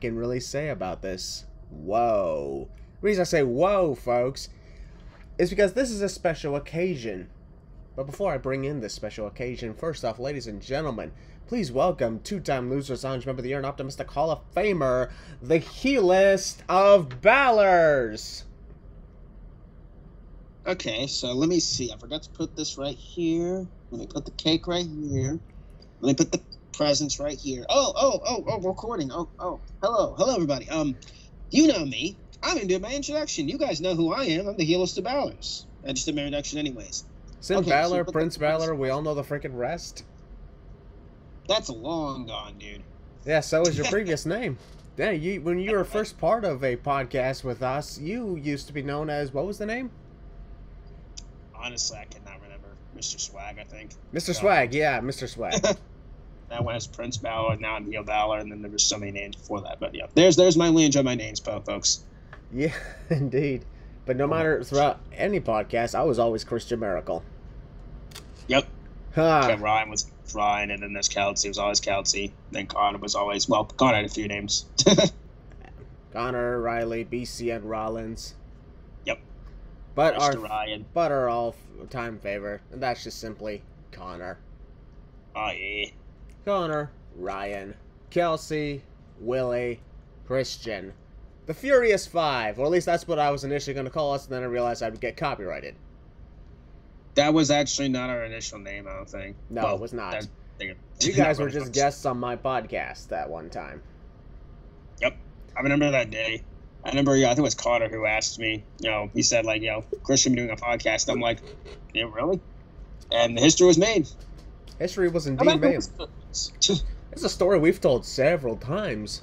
can really say about this. Whoa. The reason I say whoa, folks, is because this is a special occasion. But before I bring in this special occasion, first off, ladies and gentlemen, please welcome two-time Losers Lounge member of the Year and Optimistic Hall of Famer, the Heelist of Ballers. Okay, so let me see. I forgot to put this right here. Let me put the cake right here. Let me put the presents right here. Oh, oh, oh, oh, recording. Oh, oh, hello, hello, everybody. Um, you know me. I'm gonna do my introduction. You guys know who I am. I'm the Heelist of Ballers. I just did my introduction, anyways. Sin Okay, Balor, so Prince Balor, we all know the freaking rest. That's long gone, dude. Yeah, so is your previous name. Yeah, you when you were first part of a podcast with us, you used to be known as what was the name? Honestly, I cannot remember. Mr. Swag, I think. Mr. No. Swag, yeah, Mr. Swag. That one has Prince Balor. Now I'm Heel Balor, and then there was so many names before that. But yeah, there's there's my lineage of my names, folks. yeah, indeed. But no matter throughout any podcast, I was always Christian Maracle. Yep. Kev Ryan was Ryan, and then there's Kelsey was always Kelsey. Then Connor was always well. Connor had a few names. Connor, Riley, BC, and Rollins. Yep. But Rest our Ryan. but our all time favorite, and that's just simply Connor. Oh yeah. Connor, Ryan, Kelsey, Willie, Christian. The Furious Five, or at least that's what I was initially going to call us, and then I realized I would get copyrighted. That was actually not our initial name, I don't think. No, Well, it was not. that- You guys were just guests on my podcast that one time. Yep. I remember that day. I remember, yeah, I think it was Connor who asked me. You know, he said like, you know, Christian doing a podcast. I'm like, yeah, really? And the history was made. History was indeed made. It's a story we've told several times.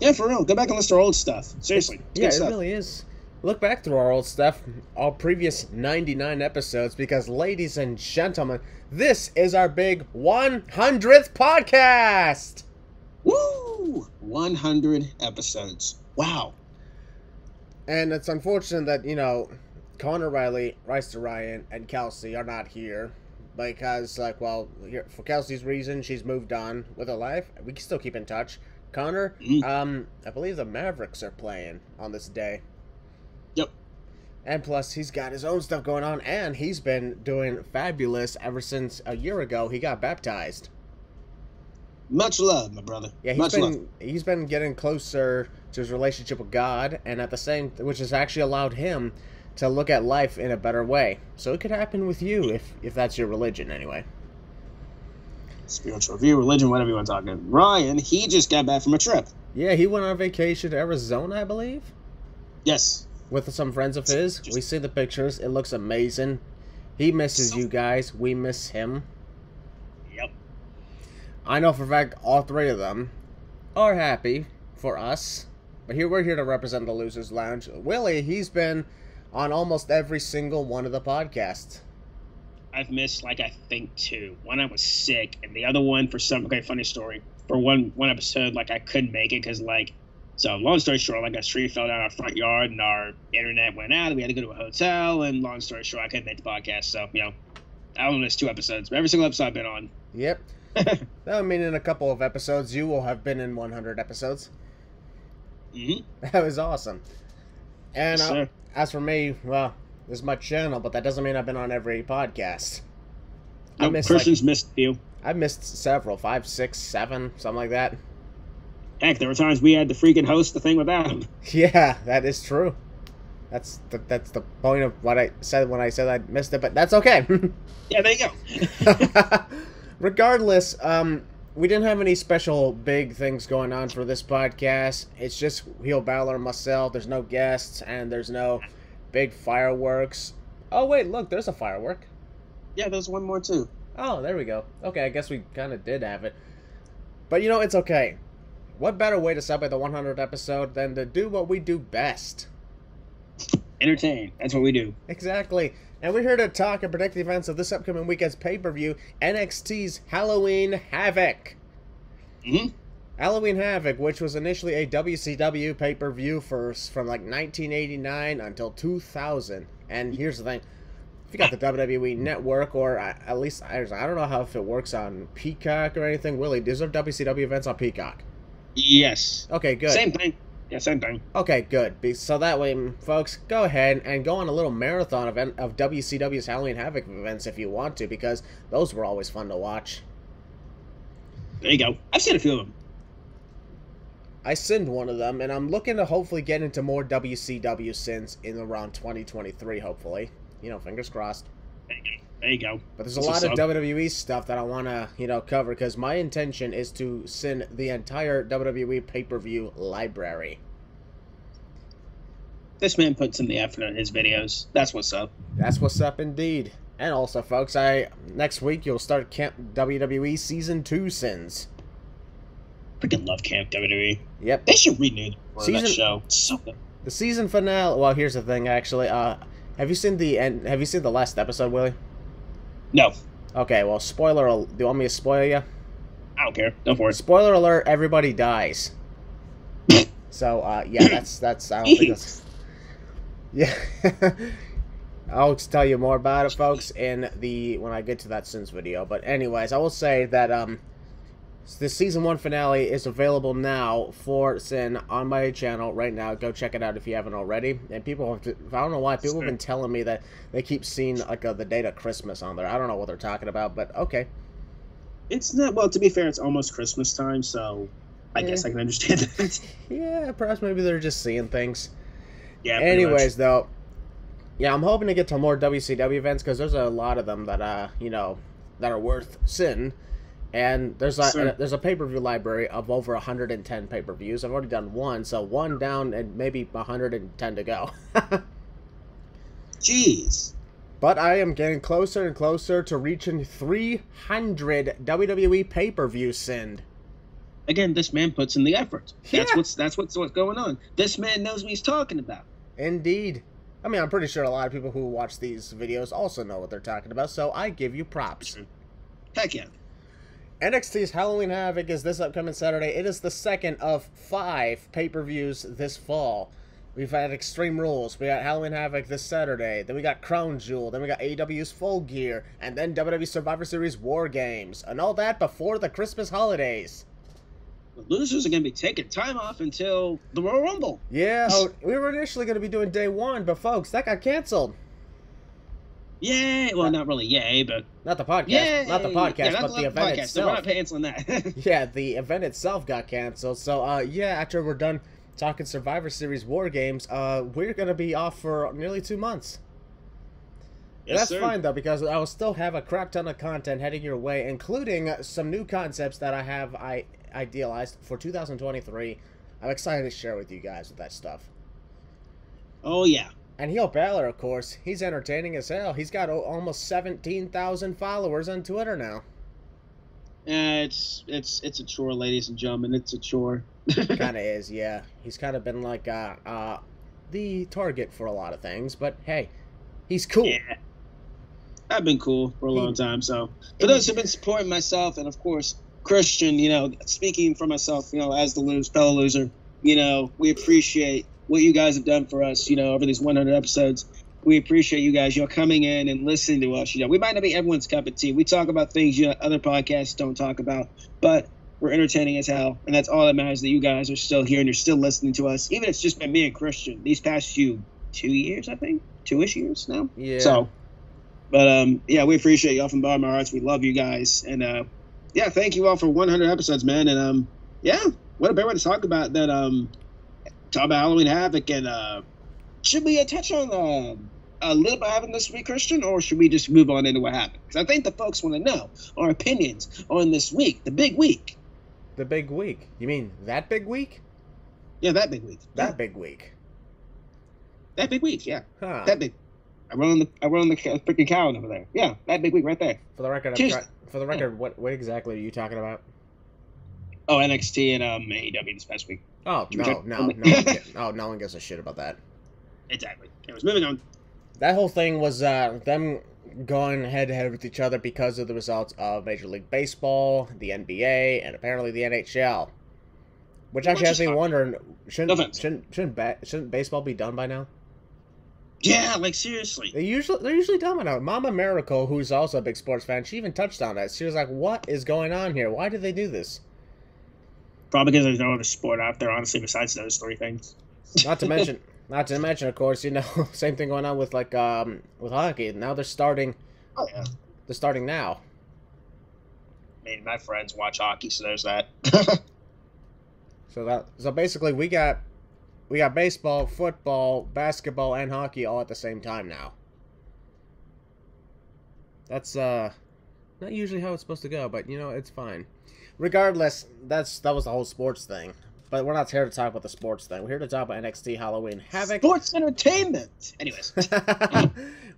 Yeah, for real. Go back and listen to our old stuff. Seriously. Yeah, it stuff. really is. Look back through our old stuff, our previous 99 episodes, because, ladies and gentlemen, this is our big 100th podcast! Woo! 100 episodes. Wow. And it's unfortunate that, you know, Connor Riley, Rice to Ryan, and Kelsey are not here. Because, like, well, for Kelsey's reason, she's moved on with her life. We can still keep in touch. Connor, Mhm. um, I believe the Mavericks are playing on this day. Yep. And plus, he's got his own stuff going on, and he's been doing fabulous ever since a year ago he got baptized. Much love, my brother. Yeah, he's Much been love. he's been getting closer to his relationship with God, and at the same, which has actually allowed him to look at life in a better way. So it could happen with you if if that's your religion, anyway. Spiritual view, religion, whatever you want to talk about. Ryan, he just got back from a trip. Yeah, he went on vacation to Arizona, I believe, Yes. with some friends of his. We see the pictures; it looks amazing. He misses you guys. We miss him. Yep. I know for a fact all three of them are happy for us. But here we're here to represent the Losers Lounge. Willie, he's been on almost every single one of the podcasts. I've missed like I think two. One I was sick, and the other one for some okay funny story. For one one episode, like I couldn't make it because like so long story short, like a tree fell down our front yard and our internet went out. and We had to go to a hotel, and long story short, I couldn't make the podcast. So you know, I only missed two episodes. But every single episode I've been on. Yep. I mean, in a couple of episodes, you will have been in 100 episodes. hmm That was awesome. And Yes. As for me, well, this is my channel, but that doesn't mean I've been on every podcast. I No, missed like, missed few. I missed several, five, six, seven, something like that. Heck, there were times we had to freaking host the thing without him. Yeah, that is true. That's the that's the point of what I said when I said I missed it, but that's okay. Yeah, there you go. Regardless, um, we didn't have any special big things going on for this podcast. It's just Heel Balor and myself. There's no guests and there's no big fireworks. Oh wait, look, there's a firework. yeah, there's one more too. Oh, there we go. Okay, I guess we kind of did have it. But you know, it's okay. What better way to celebrate the 100th episode than to do what we do best? Entertain. That's what we do. Exactly. And we're here to talk and predict the events of this upcoming weekend's pay per view NXT's Halloween Havoc. hmm Halloween Havoc, which was initially a WCW pay per view for from like 1989 until 2000. And here's the thing if you got the WWE Network, or at least I don't know how if it works on Peacock or anything. Willie, is there WCW events on Peacock? Yes. Okay, good. Same thing. Yeah, same thing. Okay, good. So that way, folks, go ahead and go on a little marathon event of WCW's Halloween Havoc events if you want to, because those were always fun to watch. There you go. I've seen a few of them. I sinned one of them, and I'm looking to hopefully get into more WCW sins in around 2023, hopefully. You know, fingers crossed. There you. There you go. But there's a lot of WWE stuff that I want to, you know, cover because my intention is to send the entire WWE pay-per-view library. This man puts in the effort on his videos. That's what's up. That's what's up indeed. And also, folks, I next week you'll start Camp WWE Season 2 Sins. Freaking love Camp WWE. Yep. They should renew season, that show. so good. The season finale. Well, here's the thing. Actually, uh, have you seen the end? Have you seen the last episode, Willie? No. Okay. Well, spoiler. Do you want me to spoil you? I don't care. Don't worry. Spoiler alert! Everybody dies. so, uh, yeah, that's that's. I don't think that's. Yeah. I'll tell you more about it, folks, in the when I get to that Sins video. But anyways, I will say that um, the season one finale is available now for Sin on my channel right now. Go check it out if you haven't already. And people, have to, I don't know why people have been telling me that they keep seeing like uh, the date of Christmas on there. I don't know what they're talking about, but okay. It's not well. To be fair, it's almost Christmas time, so I yeah. guess I can understand that. yeah, perhaps maybe they're just seeing things. Yeah. Anyways, though, yeah, I'm hoping to get to more WCW events because there's a lot of them that uh, you know, that are worth sin. And there's a, there's a pay per view library of over 110 pay per views. I've already done one, so one down and maybe 110 to go. Jeez. But I am getting closer and closer to reaching 300 WWE pay per view send. Again, this man puts in the effort. That's yeah. what's that's what's what's going on. This man knows what he's talking about. Indeed. I mean, I'm pretty sure a lot of people who watch these videos also know what they're talking about, so I give you props. Heck yeah. NXT's Halloween Havoc is this upcoming Saturday. It is the second of five pay-per-views this fall. We've had Extreme Rules. We got Halloween Havoc this Saturday. Then we got Crown Jewel. Then we got AEW's Full Gear. And then WWE Survivor Series War Games. And all that before the Christmas holidays. The losers are going to be taking time off until the Royal Rumble. Yeah, oh, we were initially going to be doing day one, but folks, that got canceled. Yay! Well, not really yay, but not the podcast. Yay! Not the podcast, yeah, not but the, the event podcast. itself. we're not canceling that. yeah, the event itself got canceled. So, uh, yeah, after we're done talking Survivor Series War Games, uh, we're gonna be off for nearly two months. Yes, That's sir. fine though, because I will still have a crap ton of content heading your way, including some new concepts that I have I idealized for 2023. I'm excited to share with you guys with that stuff. Oh yeah. And Heel Balor, of course, he's entertaining as hell. He's got almost 17,000 followers on Twitter now. Yeah, it's it's it's a chore, ladies and gentlemen. It's a chore. kind of is, yeah. He's kind of been like uh, uh, the target for a lot of things, but hey, he's cool. Yeah. I've been cool for a long time. So, for those who've been supporting myself, and of course Christian, you know, speaking for myself, you know, as the lose fellow loser, you know, we appreciate what you guys have done for us, you know, over these 100 episodes. We appreciate you guys, you know, coming in and listening to us. You know, we might not be everyone's cup of tea. We talk about things you know other podcasts don't talk about, but we're entertaining as hell, and that's all that matters. That you guys are still here and you're still listening to us, even if it's just been me and Christian these past few two years, I think, two-ish years now. Yeah. So, but um, yeah, we appreciate y'all from the bottom of our hearts. We love you guys, and uh, yeah, thank you all for 100 episodes, man. And um, yeah, what a better way to talk about that. Um, talk about Halloween Havoc and uh, should we touch on uh, a little bit happened this week, Christian, or should we just move on into what happened? Because I think the folks want to know our opinions on this week, the big week. The big week. You mean that big week? Yeah, that big week. That yeah. big week. That big week. Yeah. Huh. That big. I run on the I wrote on the freaking calendar over there. Yeah, that big week right there. For the record, for the record, what what exactly are you talking about? Oh, NXT and um, AEW this past week. Oh no, no, no, oh no one gives a shit about that. Exactly. Anyways, moving on. That whole thing was uh, them going head to head with each other because of the results of Major League Baseball, the NBA, and apparently the NHL. Which actually has me wondering: shouldn't no shouldn't shouldn't, ba- shouldn't baseball be done by now? Yeah, like seriously. They usually they're usually dumb enough. Mama Maracle, who's also a big sports fan, she even touched on that. She was like, "What is going on here? Why did they do this?" Probably because there's no other sport out there, honestly, besides those three things. Not to mention, not to mention, of course, you know, same thing going on with like um with hockey. Now they're starting. Oh yeah. They're starting now. I mean, my friends watch hockey, so there's that. So that so basically we got we got baseball, football, basketball, and hockey all at the same time now. That's uh not usually how it's supposed to go, but you know it's fine. Regardless, that's that was the whole sports thing. But we're not here to talk about the sports thing. We're here to talk about NXT Halloween Havoc. Sports entertainment. Anyways,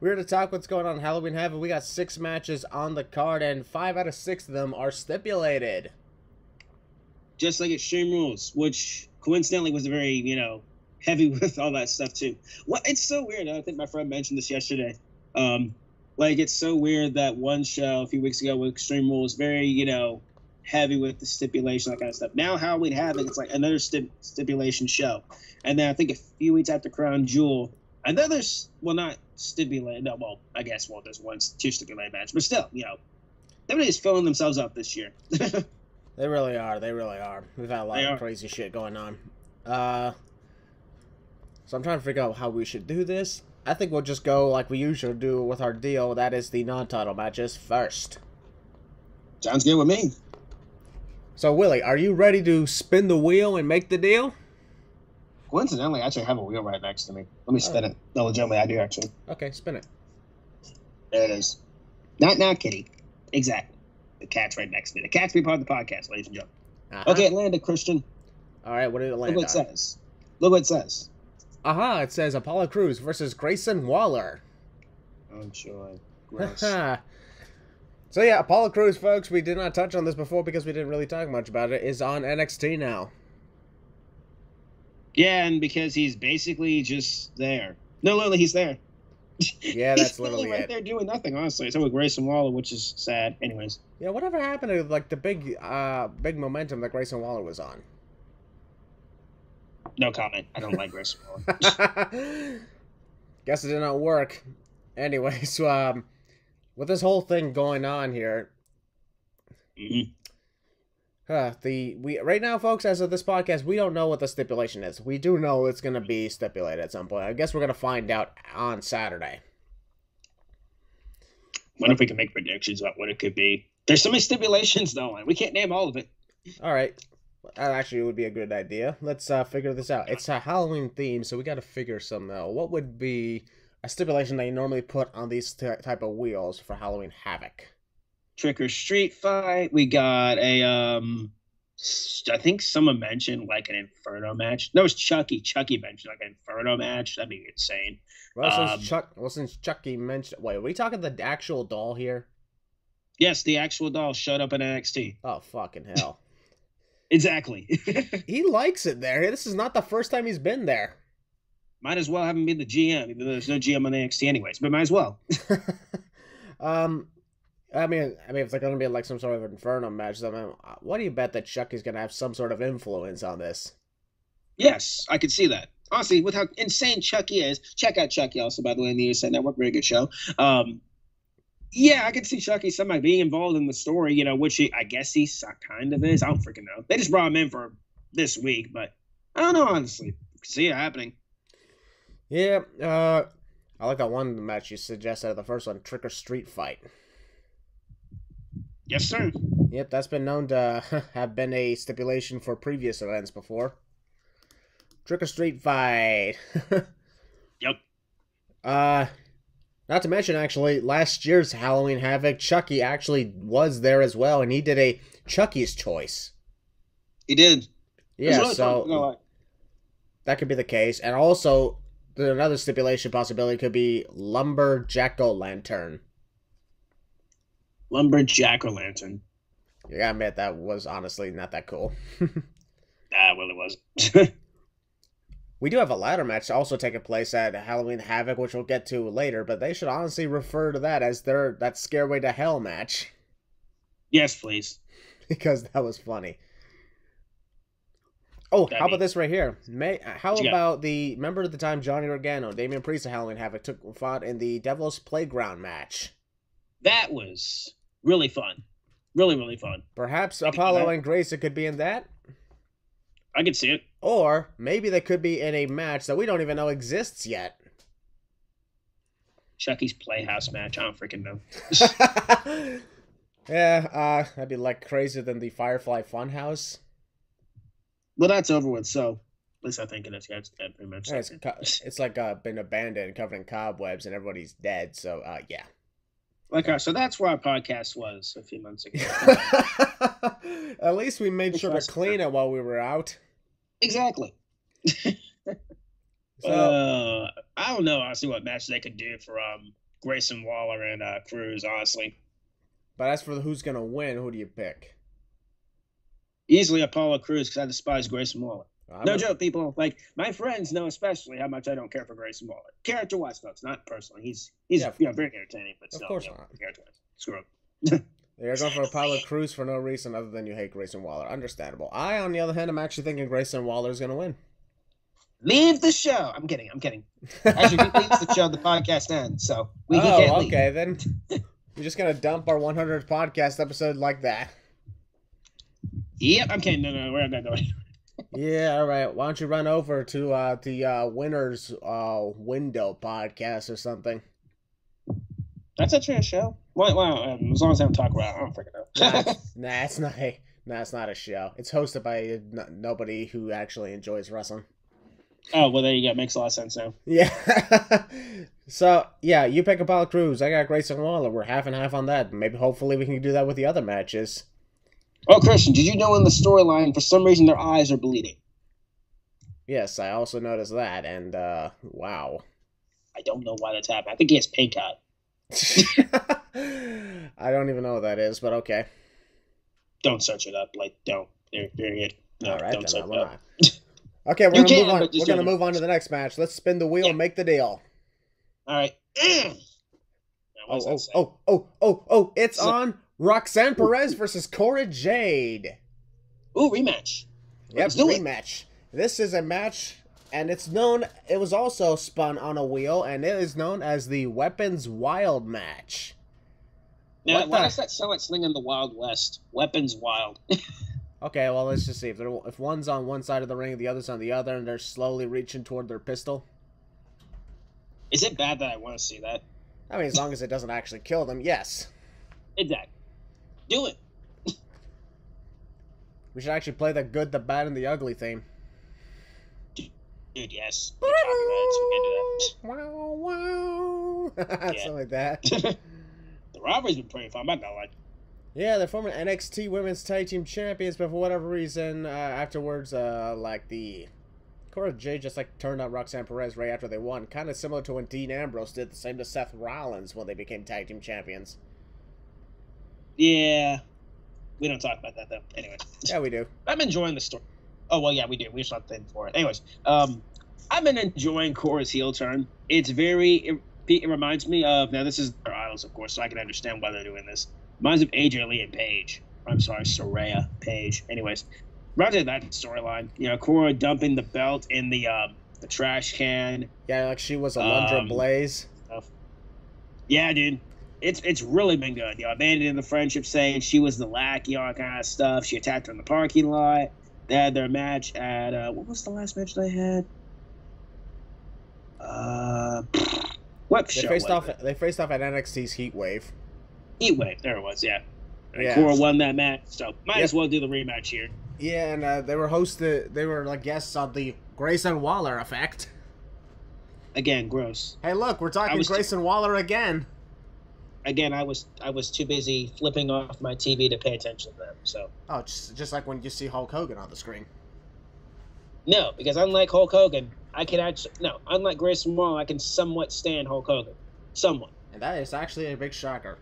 we're here to talk what's going on in Halloween Havoc. We got six matches on the card, and five out of six of them are stipulated. just like Extreme Rules, which coincidentally was very, you know, heavy with all that stuff too. What it's so weird. I think my friend mentioned this yesterday. Um, like it's so weird that one show a few weeks ago with Extreme Rules very, you know, heavy with the stipulation, that kind of stuff. Now Halloween Havoc, it's like another stip- stipulation show. And then I think a few weeks after Crown Jewel, another well not stipulated. No, well I guess well there's one two stipulated match, but still, you know, everybody's filling themselves up this year. They really are. They really are. We've had a lot They of are. crazy shit going on. Uh, so I'm trying to figure out how we should do this. I think we'll just go like we usually do with our deal. That is the non-title matches first. Sounds good with me. So Willie, are you ready to spin the wheel and make the deal? Coincidentally, I actually have a wheel right next to me. Let me spin Oh. it. No, legitimately, I do actually. Okay, spin it. There it is. Not now, Kitty. Exactly. The cat's right next to me. The cat's be part of the podcast, ladies and gentlemen. Uh-huh. Okay, Atlanta, Christian. All right. What did it land Look what it on? says. Look what it says. Aha! It says Apollo Crews versus Grayson Waller. Oh, joy. Gross. So yeah, Apollo Crews, folks. We did not touch on this before because we didn't really talk much about it. Is on NXT now. yeah, and because he's basically just there. No, literally, he's there. Yeah, that's he's literally right it. there doing nothing, honestly. So with Grayson Waller, which is sad. Anyways, Yeah, whatever happened to like the big, uh, big momentum that Grayson Waller was on? no comment. I don't like Grayson Waller. Guess it did not work. Anyway, so um, with this whole thing going on here, Mhm. uh, the we right now, folks, as of this podcast, we don't know what the stipulation is. We do know it's gonna be stipulated at some point. I guess we're gonna find out on Saturday. Wonder if we can make predictions about what it could be. There's so many stipulations, though, and we can't name all of it. All right. That actually would be a good idea. Let's uh, figure this out. It's a Halloween theme, so we got to figure something out. What would be a stipulation that you normally put on these t- type of wheels for Halloween Havoc? Trick or Street fight. We got a um I think someone mentioned like an Inferno match. No, it was Chucky. Chucky mentioned like an Inferno match. That'd be insane. Well, since Um, Chuck, well, since Chucky mentioned, wait, are we talking the actual doll here? Yes, the actual doll showed up in NXT. Oh fucking hell! Exactly. he likes it there. This is not the first time he's been there. Might as well have him be the GM, even though there's no GM on the NXT anyways. But might as well. um, I mean, I mean, if they're gonna be like some sort of inferno match, I mean, what do you bet that Chuck is gonna have some sort of influence on this? Yes, I could see that. Honestly, with how insane Chucky is, check out Chucky also, by the way, in the USA Network. Very good show. Um, yeah, I could see Chucky somehow being involved in the story, you know, which he, I guess he kind of is. I don't freaking know. They just brought him in for this week, but I don't know, honestly. Could see it happening. Yeah, uh, I like that one match you suggested, the first one, Trick or Street Fight. Yes, sir. Yep, that's been known to have been a stipulation for previous events before. Trick or Street Fight. Yep. Uh, not to mention, actually, last year's Halloween Havoc, Chucky actually was there as well, and he did a Chucky's Choice. He did. Yeah, really so not gonna lie. that could be the case. And also, the, another stipulation possibility could be Lumber Jack O' Lantern. Lumberjack or Lantern. You gotta admit, that was honestly not that cool. Ah, well, it was. We do have a ladder match also taking place at Halloween Havoc, which we'll get to later, but they should honestly refer to that as their that Scareway to Hell match yes, please. because that was funny. Oh, That'd how be- about this right here? May how What you got? about the remember at the time Johnny Gargano, Damian Priest, and Halloween Havoc took fought in the Devil's Playground match? That was really fun. Really, really fun. Perhaps Think Apollo and Grayson could be in that, I could see it. or maybe they could be in a match that we don't even know exists yet. Chucky's Playhouse match. I don't freaking know. yeah, uh, that'd be like crazier than the Firefly Funhouse. Well, that's over with. So, at least I think it is. Yeah, it's dead pretty much. It's, co- it's like uh, been abandoned, covered in cobwebs, and everybody's dead. So, uh, yeah. Like, uh, so that's where our podcast was a few months ago. At least we made sure to clean it while we were out. exactly. So, uh, I don't know honestly what match they could do for um Grayson Waller and uh, Crews. Honestly, but as for who's gonna win, who do you pick? Easily Apollo Crews because I despise Grayson Waller. I'm no a- joke, people. Like my friends know especially how much I don't care for Grayson Waller. Character wise, folks, not personally. He's he's Yeah, you know very entertaining, but of still, course you know, not. character wise, screw him. You're going for Apollo Crews for no reason other than you hate Grayson Waller. Understandable. I, on the other hand, I'm actually thinking Grayson Waller is gonna win. Leave the show. I'm kidding. I'm kidding. Actually, he leaves the show, the podcast ends. So we oh, can't leave. okay then. You're just gonna dump our 100th podcast episode like that. Yep, I'm kidding. No, no, we're not going. Yeah, all right. Why don't you run over to uh, the uh, winners uh, window podcast or something? That's a true show. Well, well um, as long as I don't talk about it, I don't freaking know. nah, it's not a nah, it's not a show. It's hosted by uh, n- nobody who actually enjoys wrestling. oh, well, there you go. Makes a lot of sense now. Yeah. so yeah, you pick Apollo Crews. I got Grayson Waller. We're half and half on that. Maybe hopefully we can do that with the other matches. Oh, Christian, did you know in the storyline, for some reason, their eyes are bleeding? Yes, I also noticed that, and uh, wow. I don't know why that's happening. I think he has pink eye. I don't even know what that is, but okay. Don't search it up. Like, don't. There, period. No, All right, don't then search I it up. not. Okay, we're You gonna can, move on. We're gonna move on to the next match. Let's spin the wheel Yeah. and make the deal. All right. Now, Oh, oh, oh, oh, oh, oh! It's So- on Roxanne Perez versus Cora Jade. Ooh, rematch. Yep, Let's do it. rematch. This is a match, and it's known. It was also spun on a wheel, and it is known as the Weapons Wild match. Now, What why the- does that sound like Sling in the Wild West? Weapons Wild. Okay, well, let's just see if they're, if one's on one side of the ring, the other's on the other, and they're slowly reaching toward their pistol. Is it bad that I want to see that? I mean, as long as it doesn't actually kill them, yes. Exactly. Do it. We should actually play the good, the bad, and the ugly theme. Dude, yes. The copyrights, we Wow, wow. Something like that. can do that. the robbery's been pretty fun, I'm not gonna lie. Yeah, they're former NXT Women's Tag Team Champions, but for whatever reason, uh, afterwards, uh, like the Cora Jade just like turned on Roxanne Perez right after they won, kind of similar to when Dean Ambrose did the same to Seth Rollins when they became Tag Team Champions. Yeah. We don't talk about that though. Anyway. Yeah, we do. I'm enjoying the story. Oh well, yeah, we do. We just not thing for it. Anyways, um, I've been enjoying Cora's heel turn. It's very. It, it reminds me of now. This is their idols, of course, so I can understand why they're doing this. Reminds me of AJ Lee and Paige. I'm sorry, Saraya Paige. Anyways, me of that storyline. You know, Cora dumping the belt in the um the trash can. Yeah, like she was Alundra Um, Blaze. Stuff. Yeah, dude. It's it's really been good. You know, abandoning the friendship, saying she was the lackey, all that kind of stuff. She attacked her in the parking lot. They had their match at uh, what was the last match they had? Uh, what They show faced off. it? They faced off at NXT's Heat Wave. Heat Wave. There it was. Yeah. And Yeah. Cora won that match, so might as well do the rematch here. Yeah, and uh, they were hosted. They were like guests on the Grayson Waller effect. Again, gross. Hey, look, we're talking Grayson Waller again. Again, I was I was too busy flipping off my TV to pay attention to them. So Oh, just, just like when you see Hulk Hogan on the screen. no, because unlike Hulk Hogan, I can actually no. Unlike Grayson Waller, I can somewhat stand Hulk Hogan. Somewhat. And that is actually a big shocker.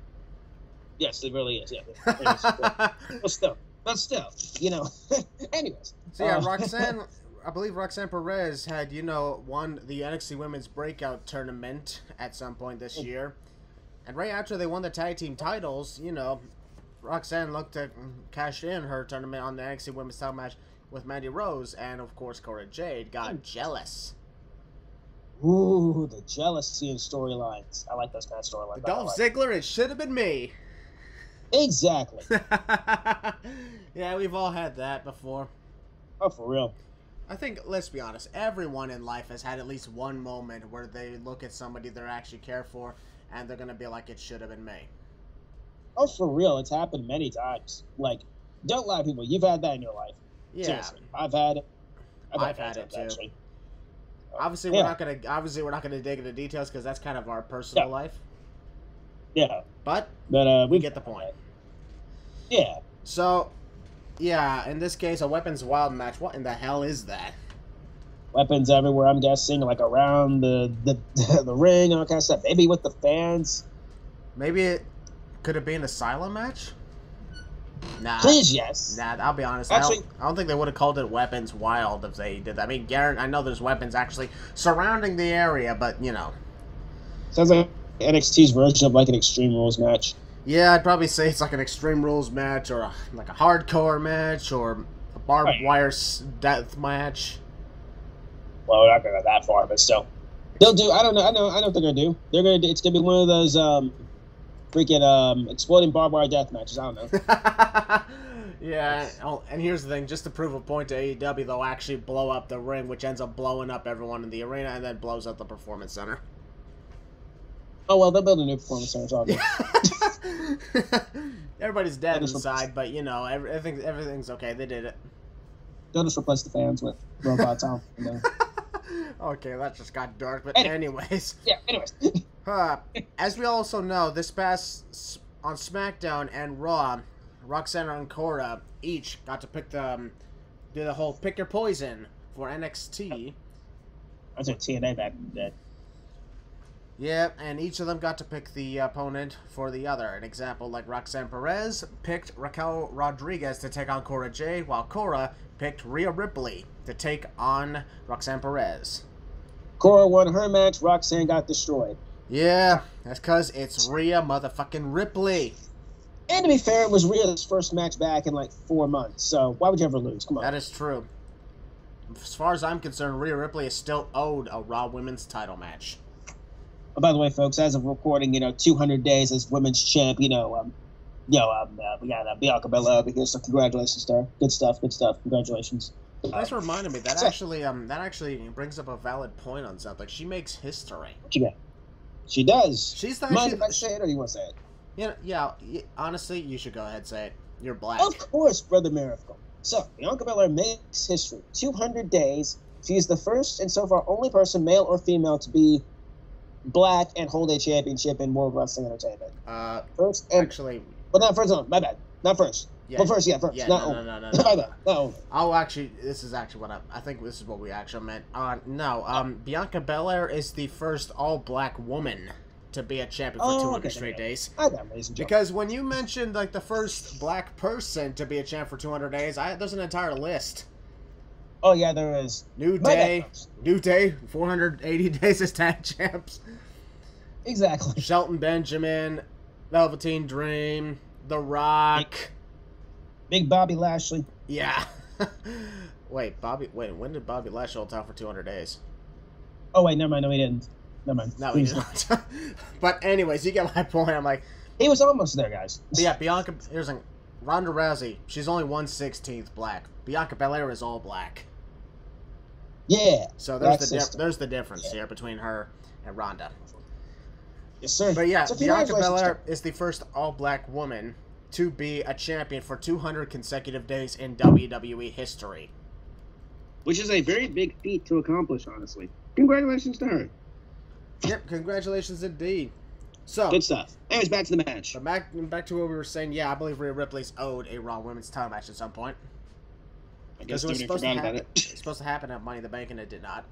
Yes, it really is. Yeah. Anyways, but, but still, but still, you know. Anyways, so yeah, Uh, Roxanne, I believe Roxanne Perez had, you know, won the NXT Women's Breakout Tournament at some point this Oh. year. And right after they won the tag team titles, you know, Roxanne looked to cash in her tournament on the NXT Women's Title match with Mandy Rose, and of course Cora Jade got hmm. jealous. Ooh, the jealousy and storylines. I like those kind of storylines. Dolph Ziggler, it should have been me. Exactly. yeah, we've all had that before. Oh, for real. I think, let's be honest, everyone in life has had at least one moment where they look at somebody they actually care for and they're going to be like, it should have been me. Oh, for real. It's happened many times. Like, don't lie people. You've had that in your life. Yeah. Seriously. I've had it. I've, I've had, it too. Actually. Obviously, we're not gonna. Obviously, we're not gonna dig into details because that's kind of our personal yeah. life. Yeah. But. But uh, we get the point. Yeah. So, yeah, in this case, a weapons wild match. What in the hell is that? Weapons everywhere. I'm guessing, like around the the the ring, and all kind of stuff. Maybe with the fans. Maybe it could it be an asylum match? Nah. Please, yes. Nah, I'll be honest. Actually, I don't, I don't think they would have called it Weapons Wild if they did that. I mean, Garrett, I know there's weapons actually surrounding the area, but, you know. Sounds like NXT's version of, like, an Extreme Rules match. Yeah, I'd probably say it's like an Extreme Rules match or a, like a hardcore match or a barbed right. wire death match. Well, we're not going to go that far, but still. They'll do. I don't know. I know. I know what they're gonna do. They're gonna. Do, it's gonna be one of those um, freaking um, exploding barbed wire death matches. I don't know. yeah. Oh, and here's the thing: just to prove a point to AEW, they'll actually blow up the ring, which ends up blowing up everyone in the arena, and then blows up the performance center. Oh well, they'll build a new performance center. All Everybody's dead inside, but you know, everything everything's okay. They did it. They'll just replace the fans with robots on. okay, that just got dark. But anyway. anyways. Yeah. Anyways. uh, as we also know, this past on SmackDown and Raw, Roxanne and Cora each got to pick the um, do the whole pick your poison for NXT. That's a TNA back in the day. Yeah, and each of them got to pick the opponent for the other. An example, like Roxanne Perez picked Raquel Rodriguez to take on Cora Jade, while Cora picked Rhea Ripley to take on Roxanne Perez. Cora won her match, Roxanne got destroyed. Yeah, that's because it's Rhea motherfucking Ripley. And to be fair, it was Rhea's first match back in like four months, so why would you ever lose? Come on. That is true. As far as I'm concerned, Rhea Ripley is still owed a Raw Women's title match. Oh, by the way, folks, as of recording, you know, 200 days as women's champ, you know, um, you know, um, uh, we got uh, Bianca Belair over here, so congratulations her. Good stuff, good stuff. Congratulations. Thanks for reminding me. That actually, um, that actually brings up a valid point on something. She makes history. What you got? She does. She's the. Mind if I say it, or you want to say it? Yeah, yeah. Honestly, you should go ahead and say it. You're black. Of course, brother Maracle. So Bianca Belair makes history. 200 days. She is the first and so far only person, male or female, to be black and hold a championship in World Wrestling Entertainment. Uh, first, and, actually, but not first. No, my bad. Not first. Yeah, but first, yeah, first. Yeah, not no, no, no, no, no. No. I'll actually. This is actually what I. I think this is what we actually meant. Uh, no. Um, Bianca Belair is the first all-black woman to be a champion for oh, 200 okay, straight okay. days. I got amazing. Because when you mentioned like the first black person to be a champ for 200 days, I there's an entire list. Oh yeah, there is. New Day, New Day, 480 days as tag champs. Exactly. Shelton Benjamin, Velveteen Dream, The Rock, Big, Big Bobby Lashley. Yeah. wait, Bobby. Wait, when did Bobby Lashley hold out for 200 days? Oh wait, never mind. No, he didn't. Never mind. No, he didn't. but anyways, you get my point. I'm like, he was almost there, guys. yeah, Bianca. Here's a Ronda Rousey. She's only one sixteenth black. Bianca Belair is all black. Yeah. So there's the dif- there's the difference yeah. here between her and Ronda. Yes, sir. But yeah, so Bianca Belair is the first all-black woman to be a champion for 200 consecutive days in WWE history. Which is a very big feat to accomplish, honestly. Congratulations to her. Yep, congratulations indeed. So good stuff. Anyways, back to the match. Back back to what we were saying. Yeah, I believe Rhea Ripley's owed a Raw Women's Title match at some point. I guess it was supposed to happen. It. it was supposed to happen at Money in the Bank, and it did not.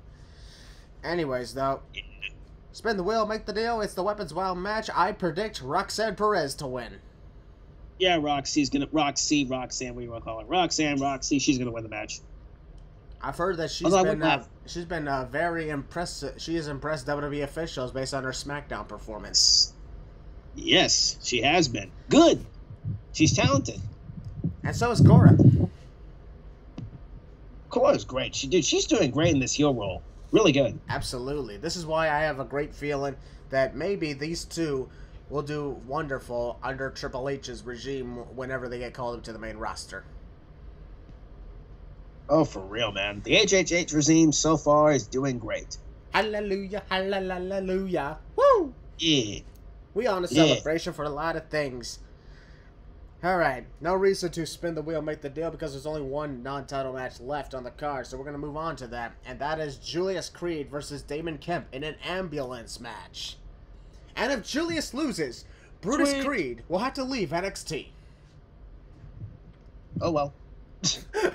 Anyways, though, spin the wheel, make the deal. It's the Weapons Wild match. I predict Roxanne Perez to win. Yeah, Roxy's gonna Roxy, Roxanne, what do you want to call it? Roxanne, Roxy, she's gonna win the match. I've heard that she's Although been uh, she's been uh, very impressed. She has impressed WWE officials based on her SmackDown performance. Yes, she has been good. She's talented. And so is Cora. Cora's great. She dude, she's doing great in this heel role. Really good. Absolutely. This is why I have a great feeling that maybe these two will do wonderful under Triple H's regime whenever they get called up to the main roster. Oh, for real, man. The HHH regime so far is doing great. Hallelujah, hallelujah. Woo! Yeah. We on a Yeah. celebration for a lot of things. Alright, no reason to spin the wheel, make the deal, because there's only one non-title match left on the card, so we're going to move on to that. And that is Julius Creed versus Damon Kemp in an ambulance match. And if Julius loses, Brutus Sweet. Creed will have to leave NXT. Oh well.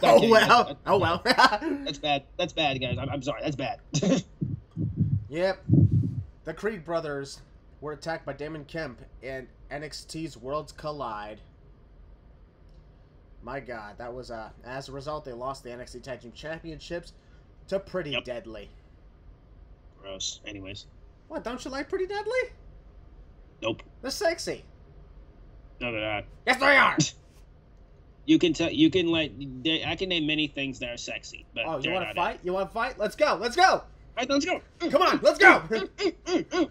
oh well, that- oh well. That's bad. That's bad, guys. I'm, I'm sorry. That's bad. Yep. The Creed brothers were attacked by Damon Kemp in NXT's Worlds Collide. My god, that was uh as a result they lost the NXT Tag Team Championships to Pretty Yep. Deadly. Gross. Anyways. What, don't you like Pretty Deadly? Nope. They're sexy. No, they're not. Yes they are. You can tell. You can like. they- I can name many things that are sexy, but Oh, you wanna not fight? You wanna fight? Let's go, let's go! All right, let's go. Come on, let's go!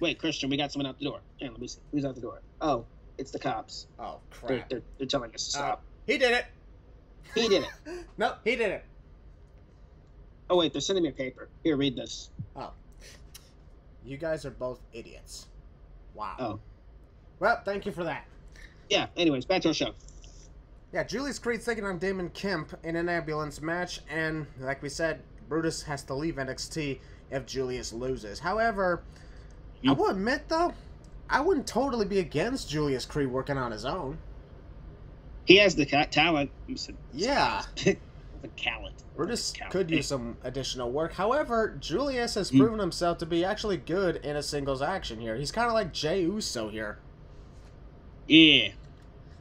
Wait, Christian, we got someone out the door. Yeah, let me see. Who's out the door? Oh, it's the cops. Oh They're, crap. they're, they're telling us to Uh, stop. he did it! He did it. No, he did it. Oh wait, they're sending me a paper. Here, read this. Oh, you guys are both idiots. Wow. Oh. Well, thank you for that. Yeah. Anyways, back to our show. Yeah, Julius Creed's taking on Damon Kemp in an ambulance match, and like we said, Brutus has to leave NXT if Julius loses. However, I Hmm. will admit though, I wouldn't totally be against Julius Creed working on his own. He has the talent. I Yeah. the talent. Brutus Talent. could use some additional work. However, Julius has Hmm. proven himself to be actually good in a singles action here. He's kind of like Jey Uso here. Yeah.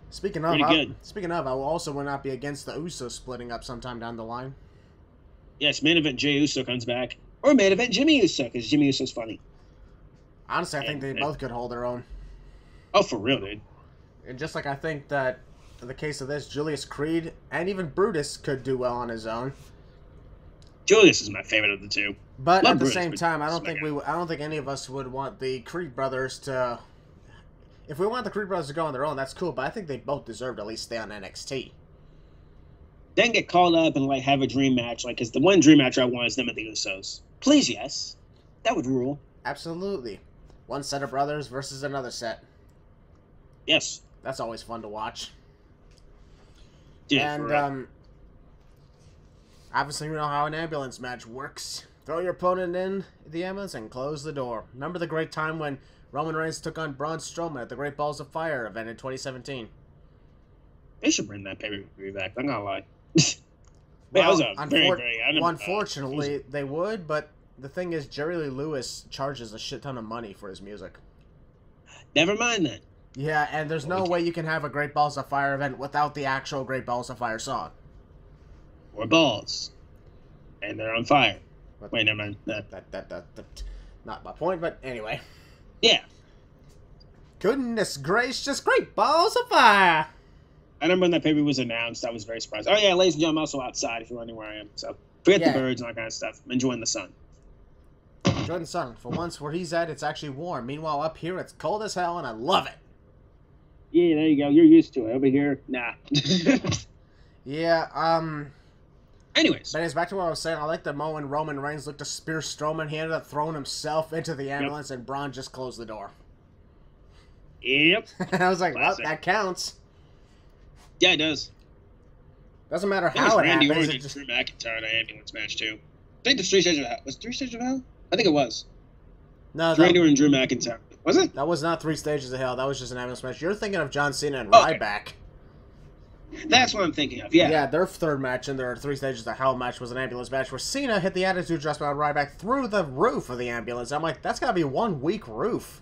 Speaking of, I, good. speaking of, I will also would not be against the Uso splitting up sometime down the line. Yes, main event Jey Uso comes back, or main event Jimmy Uso because Jimmy Uso's funny. Honestly, I think they Yeah. both could hold their own. Oh, for real, dude. And just like I think that in the case of this, Julius Creed and even Brutus could do well on his own. Julius is my favorite of the two. But Love at the Brutus, same time, I don't think we I don't think any of us would want the Creed brothers to. If we want the Creed brothers to go on their own, that's cool. But I think they both deserve to at least stay on NXT. Then get called up and like have a dream match, like because the one dream match I want is them at the Usos. Please, yes, that would rule. Absolutely, one set of brothers versus another set. Yes, That's always fun to watch. Dude. and um, obviously, you know how an ambulance match works. Throw your opponent in the ambulance and close the door. Remember the great time when Roman Reigns took on Braun Strowman at the Great Balls of Fire event in 2017? they should bring that pay per view back. I'm not gonna lie. But was a Well, very, unfor- very. Uh, unfortunately, they would, but the thing is, Jerry Lee Lewis charges a shit ton of money for his music. never mind that. Yeah, and there's no way you can have a Great Balls of Fire event without the actual Great Balls of Fire song. Or balls, and they're on fire. But- Wait, never mind. Uh, That, that, that, that, not my point, but anyway. yeah, Goodness gracious, Great Balls of Fire! I remember when that pay per view was announced. I was very surprised. Oh yeah, ladies and gentlemen, I'm also outside if you're wondering where I am. So forget Yeah. the birds and all that kind of stuff. I'm enjoying the sun. Enjoying the sun. For once, where he's at, it's actually warm. Meanwhile, up here, it's cold as hell, and I love it. Yeah, there you go. You're used to it. Over here, nah. Yeah, um, Anyways, but it's back to what I was saying. I like the moment when Roman Reigns looked to spear Strowman. He ended up throwing himself into the ambulance, and Braun just closed the door. yep. and I was like, well, Classic. that counts. Yeah, it does. Doesn't matter That how it Randy happens. Orton It and just, Drew McIntyre in an ambulance match too. I think the three stages of hell was it three stages of hell. I think it was. no, Randy Orton and Drew McIntyre. Was it? that was not three stages of hell. That was just an ambulance match. You're thinking of John Cena and Okay. Ryback. That's what I'm thinking of. Yeah. Yeah, their third match in their three stages of hell match was an ambulance match where Cena hit the attitude adjustment on Ryback through the roof of the ambulance. I'm like, that's gotta be one weak roof.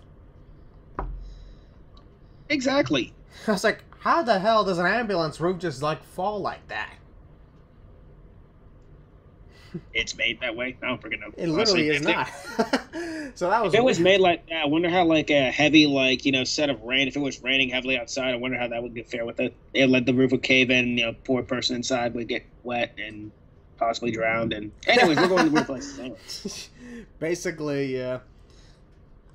Exactly. I was like, how the hell does an ambulance roof just like fall like that? It's made that way. I don't freaking know. It literally is not. so that was. If it was made like that, I wonder how like a heavy like you know set of rain. If it was raining heavily outside, I wonder how that would get fair with it. It let the roof would cave in. You know, poor person inside would get wet and possibly drowned. And anyways, we're going to weird places. Basically, yeah.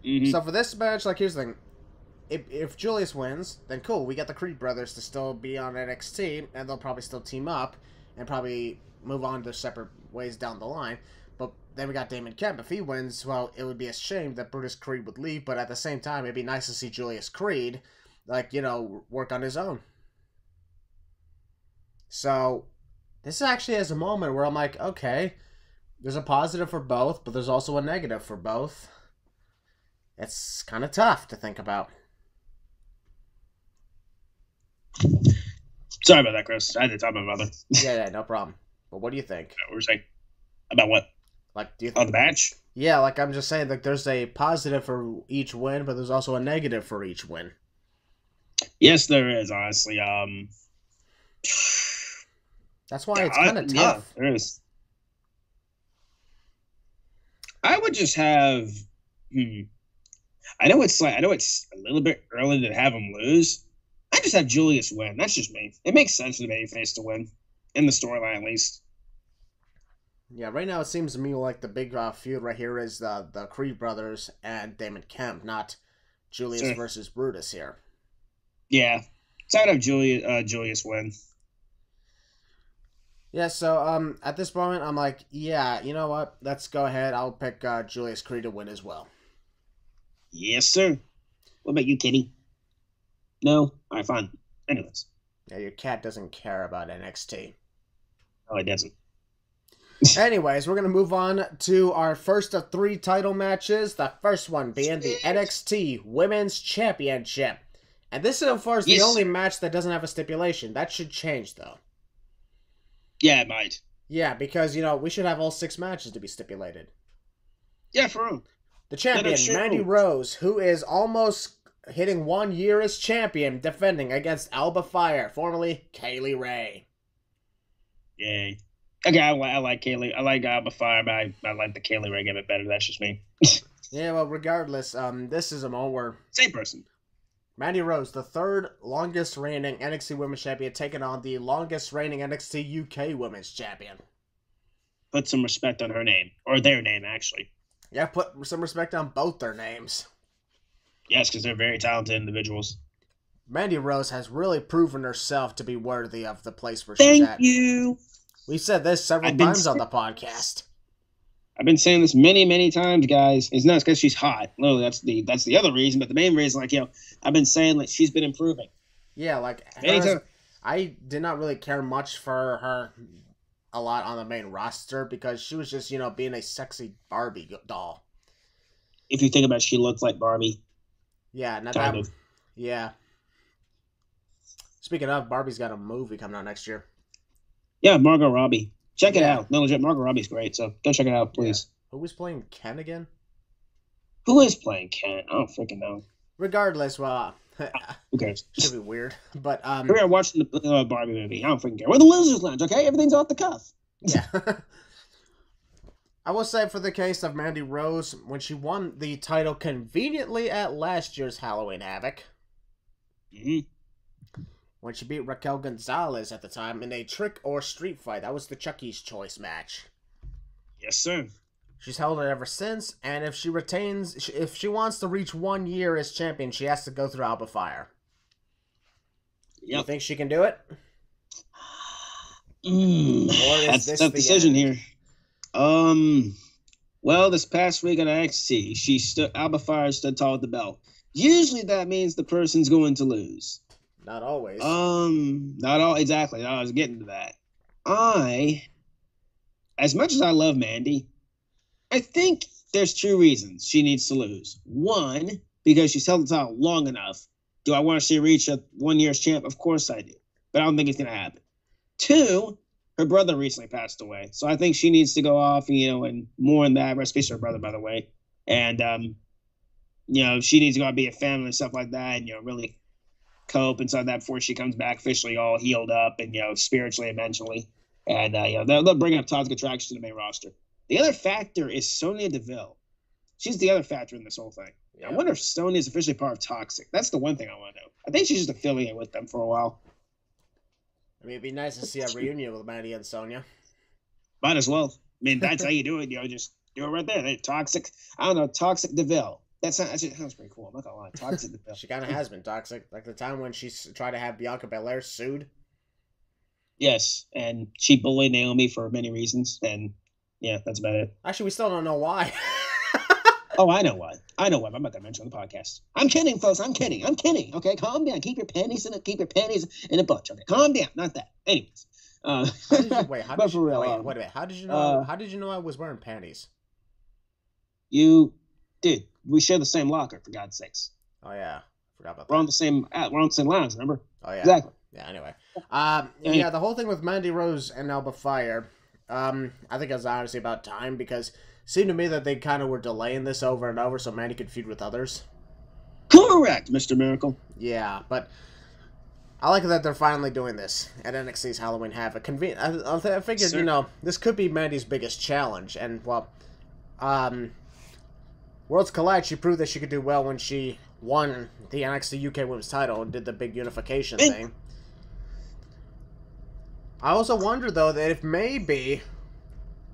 Mhm. So for this match, like here's the thing. If, if Julius wins, then cool. We got the Creed brothers to still be on NXT, and they'll probably still team up and probably move on to separate ways down the line. But then we got Damon Kemp. If he wins, well, it would be a shame that Brutus Creed would leave. But at the same time, it'd be nice to see Julius Creed, like you know, work on his own. So this actually is a moment where I'm like, okay, there's a positive for both, but there's also a negative for both. It's kind of tough to think about. Sorry about that, Chris. I had to talk about my mother. Yeah, yeah, no problem. But what do you think? What were you saying? About what? Like, do you Oh, think? the match? Yeah, like I'm just saying, like there's a positive for each win, but there's also a negative for each win. Yes, there is. Honestly, um, That's why it's kind of yeah, tough. there is. I would just have. Hmm. I know it's like I know it's a little bit early to have him lose. I just have Julius win. That's just me. It makes sense for the babyface to win in the storyline, at least. Yeah, right now it seems to me like the big uh, feud right here is the the Creed brothers and Damon Kemp, not Julius Sure. versus Brutus here. Yeah, so I'd have Julius uh, Julius win. Yeah, so um, at this moment, I'm like, yeah, you know what? Let's go ahead. I'll pick uh, Julius Creed to win as well. Yes, sir. What about you, Kitty? No. All right, fine. Anyways, Yeah, your cat doesn't care about NXT. Oh, it doesn't. Anyways, we're gonna move on to our first of three title matches. The first one being the NXT Women's Championship, and this so far is the only match that doesn't have a stipulation. That should change though. Yeah, it might. Yeah, because you know we should have all six matches to be stipulated. Yeah, for real. The champion, true. Mandy Rose, who is almost hitting one year as champion, defending against Alba Fyre, formerly Kay Lee Ray. Yay. Okay, I, I like Kay Lee. I like Alba Fyre, but I, I like the Kay Lee Ray gimmick better. That's just me. Yeah, well, regardless, um, this is a moment where Same person. Mandy Rose, the third longest reigning NXT Women's Champion, taking on the longest reigning NXT UK Women's Champion. Put some respect on her name, or their name, actually. Yeah, put some respect on both their names. Yes, because they're very talented individuals. Mandy Rose has really proven herself to be worthy of the place where she's at. Thank you. We've said this several times on the podcast. I've been saying this many, many times, guys. It's not because she's hot. Literally, that's the that's the other reason. But the main reason, like you know, I've been saying like she's been improving. Yeah, like her Many as- times. I did not really care much for her a lot on the main roster because she was just, you know, being a sexy Barbie doll. If you think about, it, she looked like Barbie, Yeah, not kind that. of. Yeah. Speaking of, Barbie's got a movie coming out next year. Yeah, Margot Robbie. Check it Yeah. out. No, legit, Margot Robbie's great. So go check it out, please. Who was playing Ken again? Who is playing Ken? I don't freaking know. Regardless, well, Who cares? should be weird, but um, We're watching the uh, Barbie movie. I don't freaking care. We're the losers lounge, okay? Everything's off the cuff. yeah. I will say for the case of Mandy Rose, when she won the title conveniently at last year's Halloween Havoc, hmm when she beat Raquel Gonzalez at the time in a trick or street fight. That was the Chucky's Choice match. Yes, sir. She's held it ever since, and if she retains, if she wants to reach one year as champion, she has to go through Alba Fyre. You Yep. think she can do it? Mm, Or is that's this a tough the decision end? here. Um, well, this past week on NXT, she stood. Alba Fyre stood tall at the belt. Usually, that means the person's going to lose. Not always. Um, not all exactly. I was getting to that. I, as much as I love Mandy, I think there's two reasons she needs to lose. One, because she's held the title long enough. Do I want to see her reach a one year's champ? Of course I do, but I don't think it's gonna happen. Two, her brother recently passed away, so I think she needs to go off, you know, and more in that. Rest to her brother, by the way, and um, you know, she needs to go out and be a family and stuff like that, and you know, really cope and so that before she comes back officially all healed up and you know spiritually and mentally. and uh, you know they'll, they'll bring up Toxic Attraction to the main roster. The other factor is Sonya Deville. She's the other factor in this whole thing. Yeah. I wonder if Sonya is officially part of Toxic. That's the one thing I want to know. I think she's just affiliated with them for a while. I mean, it'd be nice to see a reunion with Mandy and Sonya. Might as well. I mean, that's how you do it. You know, just do it right there. they're toxic. I don't know, toxic Deville. That sounds, that sounds pretty cool. I'm not gonna lie. Toxic She kind of has been toxic. Like the time when she tried to have Bianca Belair sued. Yes, and she bullied Naomi for many reasons, and yeah, that's about it. Actually, we still don't know why. Oh, I know why. I know why. I'm not gonna mention on the podcast. I'm kidding, folks. I'm kidding. I'm kidding. Okay, calm down. Keep your panties in a keep your panties in a bunch. Okay, calm down. Not that. Anyways, uh, How did you, wait, how did you, real, wait, um, wait a minute. How did you know? uh, how did you know I was wearing panties? you, dude, we share the same locker. For God's sakes, Oh yeah, forgot about we're on that. the same. Uh, we're on the same lounge. Remember? Oh yeah, Exactly. yeah. Anyway, um, Yeah. the whole thing with Mandy Rose and Alba Fyre, um, I think it was honestly about time because it seemed to me that they kind of were delaying this over and over so Mandy could feud with others. Correct, Mister Maracle. Yeah, but I like that they're finally doing this at NXT's Halloween Havoc. Conven- I, I, figured, Sure. you know, this could be Mandy's biggest challenge, and well, um, Worlds Collide, she proved that she could do well when she won the NXT UK Women's Title and did the big unification Big- thing. I also wonder though that if maybe.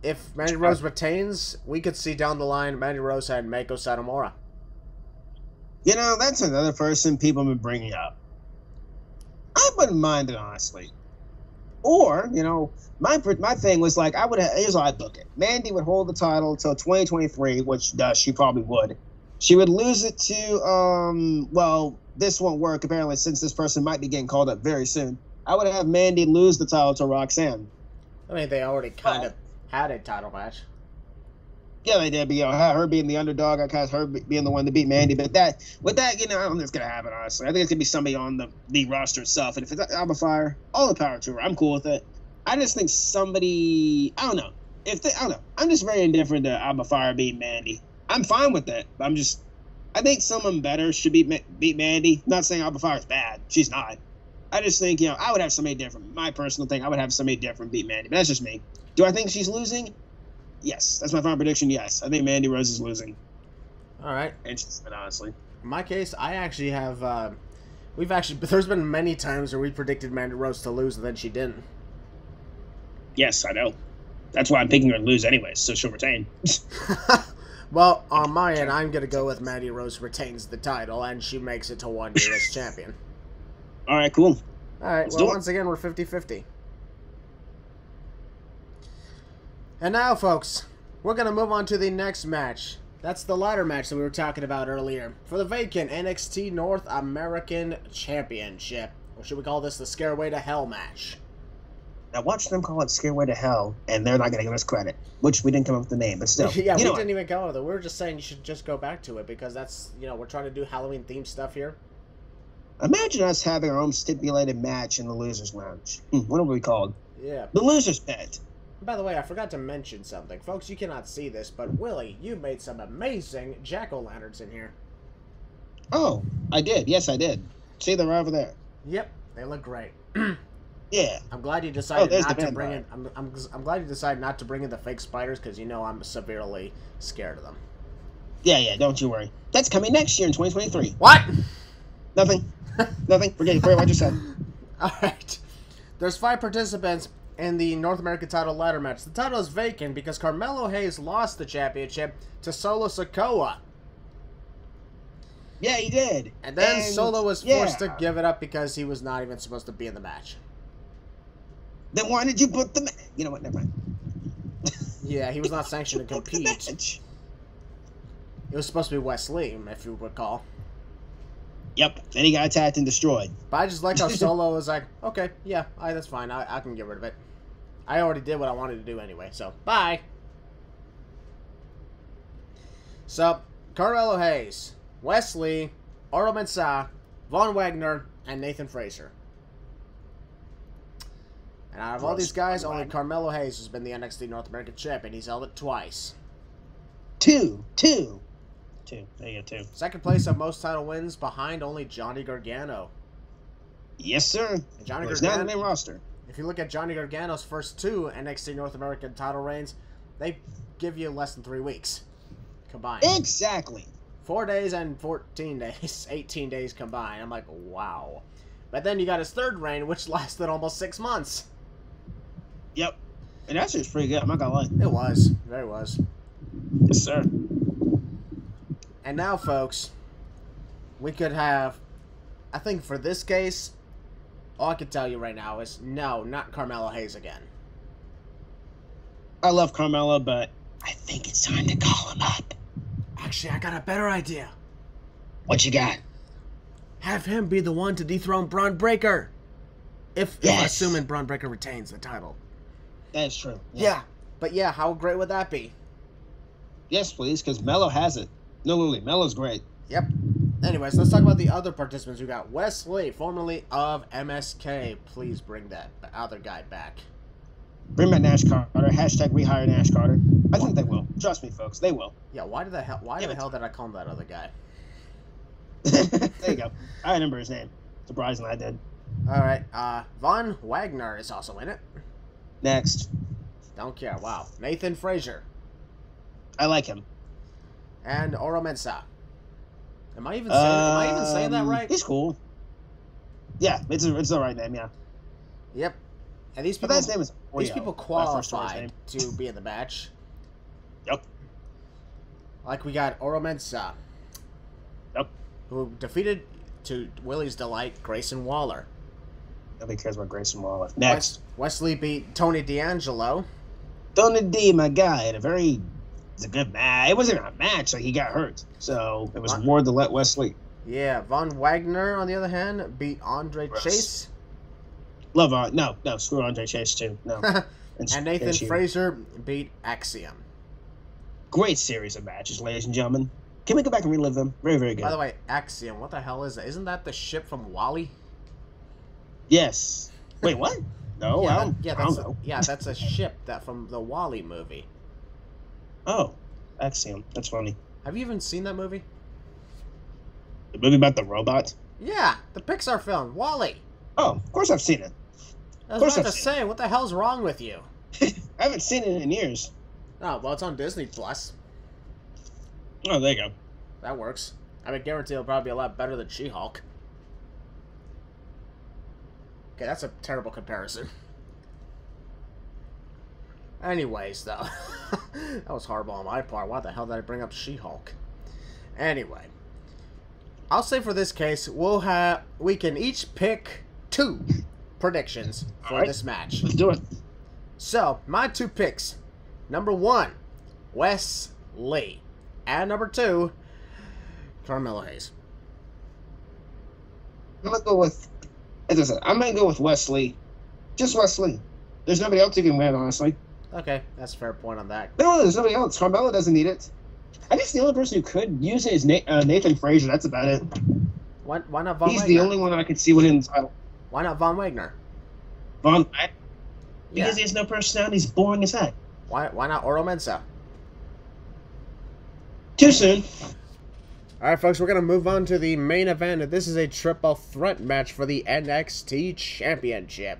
If Mandy Rose retains, we could see down the line Mandy Rose and Meiko Satomura. You know, that's another person people have been bringing up. I wouldn't mind it honestly. Or, you know, my my thing was like I would have, here's how I book it. Mandy would hold the title until 2023, which does she probably would. She would lose it to um well, this won't work apparently since this person might be getting called up very soon. I would have Mandy lose the title to Roxanne. I mean, they already kind Well- of had a title match. Yeah, they did. But uh, you know, her being the underdog, I kind her being the one to beat Mandy. But that, with that, you know, I don't think it's gonna happen. Honestly, I think it's gonna be somebody on the the roster itself. And if it's Alba Fyre, all the power to her. I'm cool with it. I just think somebody, I don't know. If they, I don't know, I'm just very indifferent to Alba Fyre beating Mandy. I'm fine with that. I'm just, I think someone better should beat beat Mandy. Not saying Alba Fyre is bad. She's not. I just think you know I would have somebody different. My personal thing, I would have somebody different beat Mandy. But that's just me. Do I think she's losing? Yes, that's my final prediction. Yes, I think Mandy Rose is losing. All right. And she's been honestly. In my case, I actually have. Uh, we've actually. There's been many times where we predicted Mandy Rose to lose and then she didn't. Yes, I know. That's why I'm picking her to lose anyway, so she'll retain. well, on my end, I'm gonna go with Mandy Rose retains the title and she makes it to one year as champion. All right, cool. All right. Let's well, once again, we're 50-50. And now, folks, we're gonna move on to the next match. That's the ladder match that we were talking about earlier for the vacant NXT North American Championship. Or should we call this the Scareway to Hell match? Now watch them call it Scareway to Hell, and they're not going to give us credit, which we didn't come up with the name, but still. yeah, we didn't even go with it. We were just saying you should just go back to it because that's you know we're trying to do Halloween themed stuff here. Imagine us having our own stipulated match in the Losers Lounge. Hmm, what are we called? Yeah. The Losers Pit. By the way, I forgot to mention something, folks. You cannot see this, but Willie, you made some amazing jack o' lanterns in here. Oh, I did. Yes, I did. See, they're over there. Yep, they look great. Yeah. I'm glad you oh, decided there's not to bring vampire. in. I'm, I'm, I'm glad you decided not to bring in the fake spiders because you know I'm severely scared of them. Yeah, yeah, don't you worry. That's coming next year in 2023. What? Nothing. Nothing. Forget, forget what you said. All right. There's five participants in the North American title ladder match. The title is vacant because Carmelo Hayes lost the championship to Solo Sikoa. Yeah, he did. And then And, Solo was forced yeah. to give it up because he was not even supposed to be in the match. Then why did you put the... Ma- you know what, never mind. Yeah, he was not sanctioned to compete. It was supposed to be Wes Lee, if you recall. Yep. Then he got attacked and destroyed. But I just like how Solo was like, okay, yeah, I, that's fine. I, I can get rid of it. I already did what I wanted to do anyway, so bye. So, Carmelo Hayes, Wes Lee, Oro Mensah, Von Wagner, and Nathan Frazer. And out of all these guys, only Carmelo Hayes has been the NXT North American champion. He's held it twice. Two. Two. Two. There you go, two. Second place of most title wins behind only Johnny Gargano. Yes, sir. And Johnny Well, he's not on the Gargano, main roster. If you look at Johnny Gargano's first two NXT North American title reigns, they give you less than three weeks combined. Exactly. Four days and 14 days, 18 days combined. I'm like, wow. But then you got his third reign, which lasted almost six months. Yep. And that shit's pretty good. I'm not gonna lie. It was. It was. Yes, sir. And now, folks, we could have. I think for this case, all I can tell you right now is no, not Carmelo Hayes again. I love Carmelo, but I think it's time to call him up. Actually, I got a better idea. What you got? Have him be the one to dethrone Bron Breakker. If, Yes. if assuming Bron Breakker retains the title. That is true. Yeah. But yeah, how great would that be? Yes, please, because Melo has it. No, Lily, Melo's great. Yep. Anyways, let's talk about the other participants. We got Wes Lee, formerly of MSK. Please bring that other guy back. Bring back Nash Carter. Hashtag rehire Nash Carter. I think they will. Trust me, folks. They will. Yeah, why did the hell why the hell did I call him that other guy? there you go. I remember his name. Surprisingly, I did. Alright, uh Von Wagner is also in it. Next. Don't care. Wow. Nathan Frazer I like him. and Oro Mensah. Am I even saying am I even saying that Um, right? He's cool. Yeah, it's a, it's the right name, yeah. Yep. And these But people that name is these people my first daughter's qualified to be in the match. Yep. Like we got Oro Mensah. Yep. Who defeated to Willie's delight Grayson Waller. Nobody cares about Grayson Waller. Next. Wes- Wesley beat Tony D'Angelo. Tony D, my guy, had a very it's a good match. It wasn't a match, like he got hurt. So it was more to let Wes Lee. Yeah, Von Wagner on the other hand beat Andre Gross. Chase. Love on no, no, screw Andre Chase too. No. And, and Nathan and Frazer beat Axiom. Great series of matches, ladies and gentlemen. Can we go back and relive them? Very, very good. By the way, Axiom, what the hell is that? Isn't that the ship from WALL-E? yes. Wait, what? No, yeah, I don't, yeah, I don't a, know. yeah, that's a ship that from the WALL-E movie. Oh, Axiom. That's funny. Have you even seen that movie? The movie about the robot? Yeah, the Pixar film WALL-E. Oh, of course I've seen it. I was about I've to say, what the hell's wrong with you? I haven't seen it in years. Oh, well, it's on Disney Plus. Oh, there you go. That works. I mean, guarantee it'll probably be a lot better than She-Hulk. Okay, that's a terrible comparison. Anyways, though, that was horrible on my part. Why the hell did I bring up She-Hulk? Anyway, I'll say for this case, we'll have we can each pick two predictions for Alright. this match. Let's do it. So, my two picks. Number one, Wes Lee. And number two, Carmelo Hayes. I'm gonna go with. As I said, I'm gonna go with Wes Lee. Just Wes Lee. There's nobody else who can win, honestly. Okay, that's a fair point on that. No, there's nobody else. Carmelo doesn't need it. I guess the only person who could use it is Na- uh, Nathan Frazer. That's about it. Why, why not Von He's Wagner? the only one that I could see winning the title. Why not Von Wagner? Von, Yeah. because he has no personality. He's boring as heck. Why, why not Oro Mensah? Too soon. All right, folks, we're going to move on to the main event. This is a triple threat match for the NXT Championship.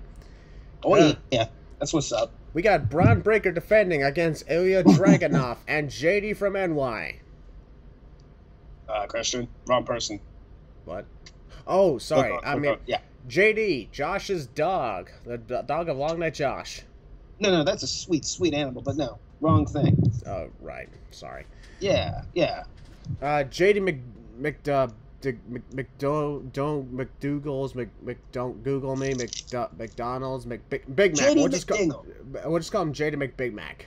Oh Yeah. yeah. yeah, that's what's up. We got Bron Breakker defending against Ilya Dragunov and JD from NY. Uh, Christian, wrong person. What? Oh, sorry. Look, I look, mean, look, yeah. JD, Josh's dog, the dog of Long Night Josh. No, no, that's a sweet, sweet animal, but no, wrong thing. Oh, right. Sorry. Yeah, yeah. Uh, JD Mc Mc uh, D- Mc McDo don't McDougal's Mc Mc don't Google me Mc McDonald's Mc Big, Big Mac. JD We'll just, call, we'll just call him JD McBig Mac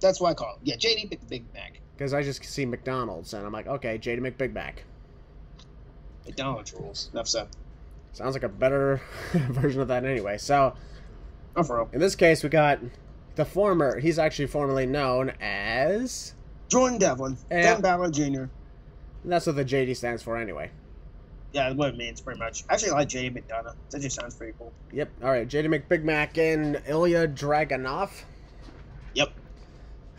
That's why I call him. Yeah, JD Big, Big Mac. because I just see McDonald's and I'm like, okay, JD McBig Mac. McDonald's rules. Enough said. Sounds like a better version of that anyway. So in this case, we got the former. He's actually formerly known as. Jordan Devlin, Yeah. Dan Balor Jr. That's what the JD stands for anyway. Yeah, that's what it means pretty much. Actually, I like JD McDonagh. That just sounds pretty cool. Yep. All right, JD McBig Mac and Ilya Dragunov. Yep.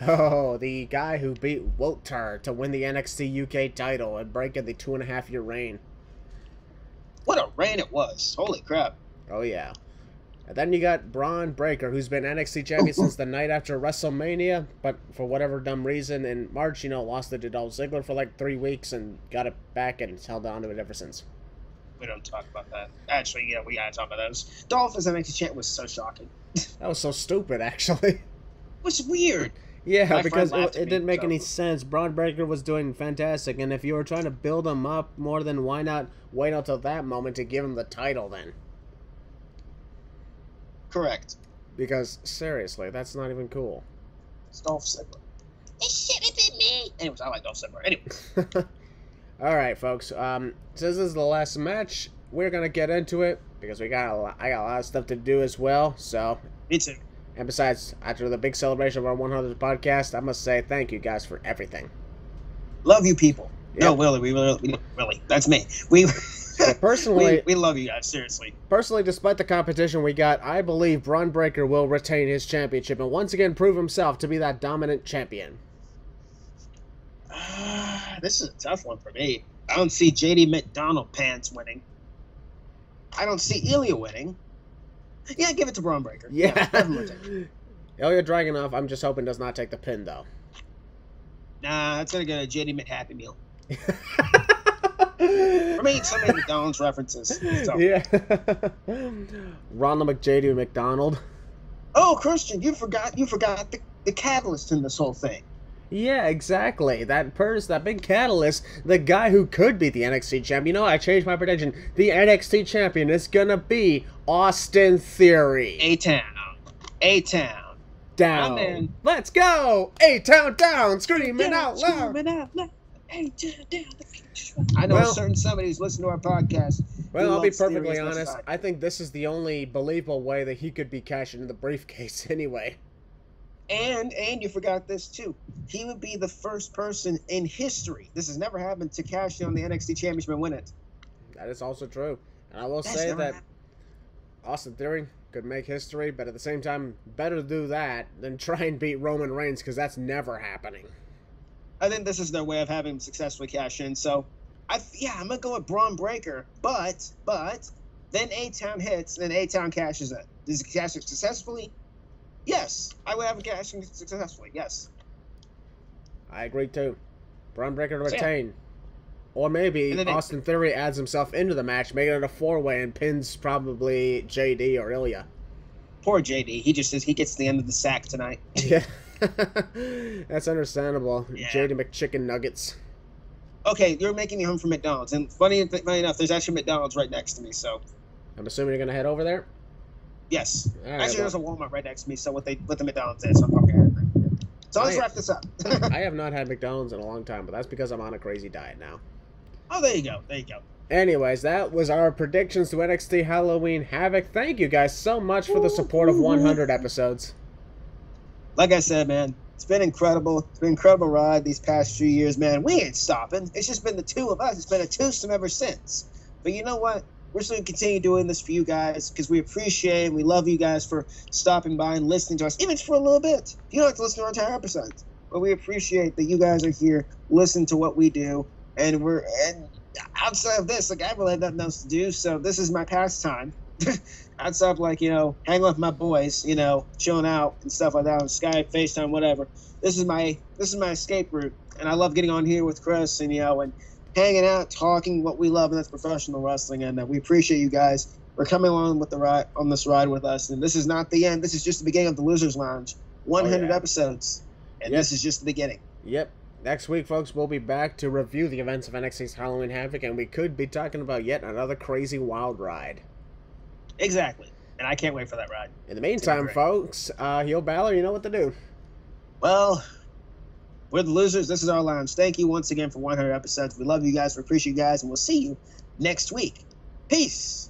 Oh, the guy who beat Walter to win the NXT UK title and break in the two and a half year reign. What a reign it was. Holy crap. Oh yeah. And then you got Bron Breakker, who's been NXT champion since the night after WrestleMania, but for whatever dumb reason in March, you know, lost it to Dolph Ziggler for like three weeks and got it back and held on to it ever since. We don't talk about that. Actually, yeah, we gotta talk about those. Dolph as NXT champ was so shocking. That was so stupid, actually. It was weird. Yeah, My because it, it me, didn't make so- any sense. Bron Breakker was doing fantastic, and if you were trying to build him up more, then why not wait until that moment to give him the title then? Correct. Because seriously, that's not even cool. It's Dolph Ziggler. It should have been me. Anyways, I like Dolph Ziggler. Anyways, All right, folks. Um, since this is the last match, we're gonna get into it because we got a lot, I got a lot of stuff to do as well. So, me too. and besides, after the big celebration of our 100th podcast, I must say thank you guys for everything. Love you people. No, Yeah. Willie, we really, we, really, that's me. We, Personally, we, we love you guys. Seriously. Personally, despite the competition we got, I believe Bron Breakker will retain his championship and once again prove himself to be that dominant champion. Uh, this is a tough one for me. I don't see JD McDonald pants winning. I don't see Ilya winning. Yeah, give it to Bron Breakker. Yeah. have him retain. Ilya Dragunov, I'm just hoping does not take the pin though. Nah, that's gonna go to JD McHappy Meal. Mean, so many McDonald's references. So. yeah. Ronald McJady McDonald. Oh, Christian, you forgot you forgot the, the catalyst in this whole thing. Yeah, exactly. That person, that big catalyst, the guy who could be the NXT champion. You know, I changed my prediction. The NXT champion is gonna be Austin Theory. A Town. A Town. down. Let's go! A town down, screaming out loud. Screaming out loud. A-Town down the future. I know Well- a certain somebody who's listening to our podcast. Well, I'll be perfectly as much as honest. I- I think this is the only believable way that he could be cashing in the briefcase anyway. And and you forgot this too. He would be the first person in history. This has never happened to cash in on the NXT Championship and win it. That is also true. And I will That's say that happened. Austin Theory could make history, but at the same time, better do that than try and beat Roman Reigns because that's never happening. I think this is their way of having him successfully cash in. So, I yeah, I'm gonna go with Bron Breakker, but but then A Town hits, and A Town cashes it. Does he cash it successfully? Yes, I would have him cashing successfully. Yes. I agree too. Bron Breakker to So, yeah. retain. Or maybe Austin Theory adds himself into the match, making it a four way and pins probably JD or Ilya. Poor JD. He just says he gets the end of the sack tonight. Yeah. That's understandable. Yeah. JD McChicken Nuggets. Okay, you're making me home for McDonald's, and funny, funny enough, there's actually McDonald's right next to me. So I'm assuming you're going to head over there? yes, right, actually, well, there's a Walmart right next to me. So what they what the McDonald's is, so I'm probably gonna. So let's I- wrap this up. I have not had McDonald's in a long time, but that's because I'm on a crazy diet now. oh, there you go. There you go. Anyways, that was our predictions to NXT Halloween Havoc. Thank you guys so much for the support of 100 episodes. Like I said, man, it's been incredible. It's been an incredible ride these past few years, man. We ain't stopping. It's just been the two of us. It's been a twosome ever since. But you know what? We're still gonna continue doing this for you guys because we appreciate and we love you guys for stopping by and listening to us, even for a little bit. You don't have to listen to our entire episodes, but we appreciate that you guys are here, listen to what we do, and we're and outside of this, like I really have nothing else to do, so this is my pastime. outside stop like you know hanging with my boys you know chilling out and stuff like that on skype facetime whatever this is my this is my escape route and i love getting on here with chris and you know and hanging out talking what we love and that's professional wrestling and uh, we appreciate you guys for coming along with the ride on this ride with us and this is not the end this is just the beginning of the losers lounge 100 yeah. episodes and Yep. this is just the beginning Yep. Next week, folks, we'll be back to review the events of NXT's Halloween Havoc, and we could be talking about yet another crazy wild ride. Exactly and i can't wait for that ride In the meantime, folks, uh, Heel Balor, you know what to do. Well, we're the losers. This is our lounge. Thank you once again for 100 episodes. We love you guys. We appreciate you guys, and we'll see you next week. Peace.